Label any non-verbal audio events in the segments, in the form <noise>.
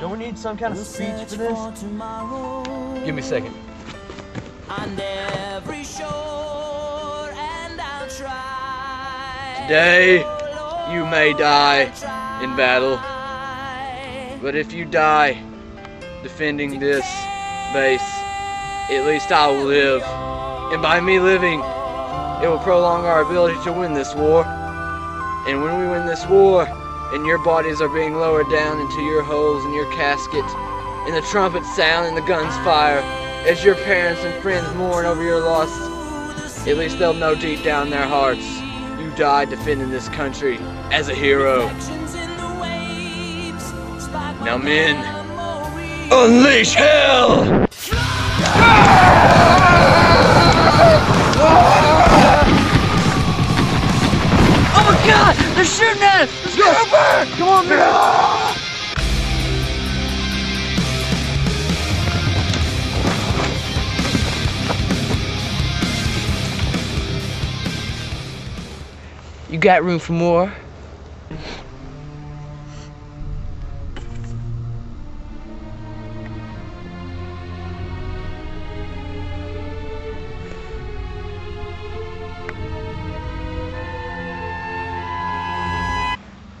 Don't we need some kind of speech for this? Give me a second. On every shore, and I'll try. Today, you may die in battle, but if you die defending this base, at least I will live. And by me living, it will prolong our ability to win this war. And when we win this war, and your bodies are being lowered down into your holes in your casket, and the trumpets sound and the guns fire, as your parents and friends mourn over your loss, at least they'll know deep down in their hearts you died defending this country as a hero. Now, men, unleash hell! Oh got room for more?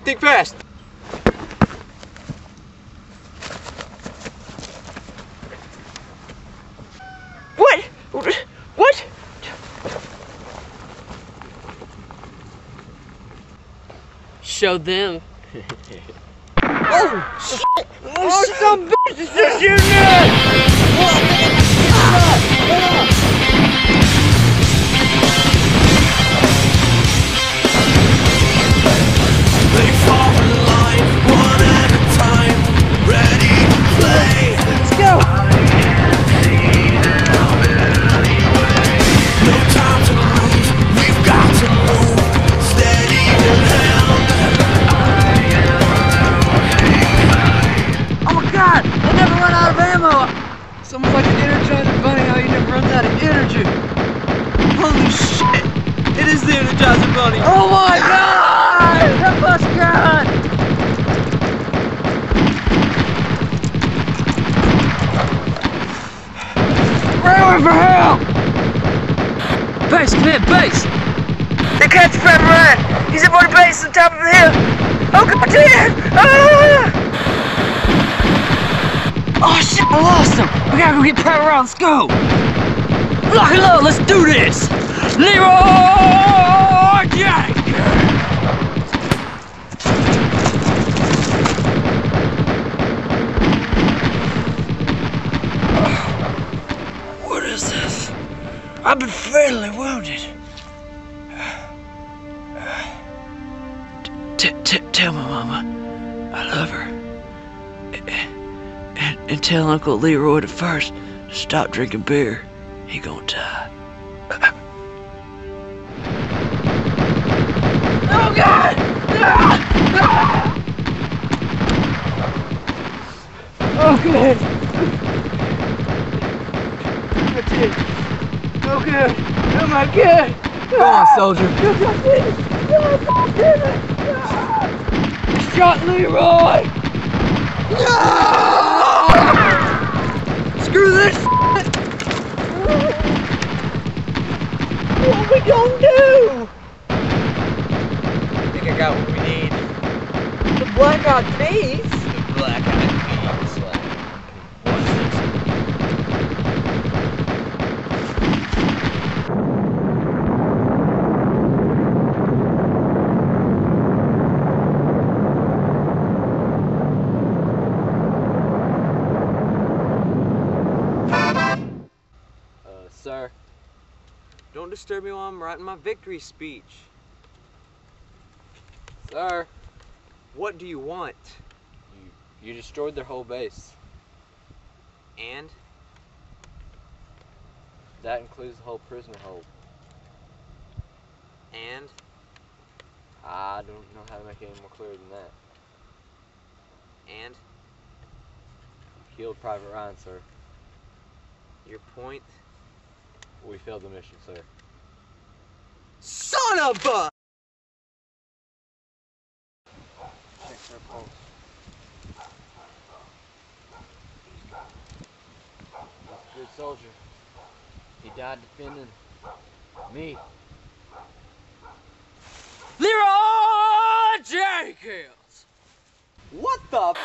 Think fast! Show them. <laughs> Oh, oh, some bitches are shooting us! They It's almost like an Energizer Bunny how he never runs out of energy. Holy shit! It is the Energizer Bunny! Oh my god! Help us, God! Run for help! Base, come here, base! They catch Private Ryan! He's aboard the base on top of the hill! Oh god damn! Ah! Oh shit, I lost him! We gotta go get Private Ryan, let's go! Lock and load, let's do this! Leroy Jenkins! What is this? I've been fatally wounded. T- t- tell my mama I love her. And, tell Uncle Leroy to first stop drinking beer. He gonna die. Oh God! Oh good. Oh my God. Go on, soldier. Shot Leroy! Screw this What we gonna do? I think I got what we need. The black eyed peas? The black eyed peas. This? Uh, sir, don't disturb me while I'm writing my victory speech. Sir, what do you want? You, you destroyed their whole base. And? That includes the whole prisoner hold. And I don't know how to make it any more clear than that. and Killed Private Ryan, sir. your point. We failed the mission, sir. Son of a! Check for a pulse. That's a good soldier. He died defending me. Leroy Jenkins! What the?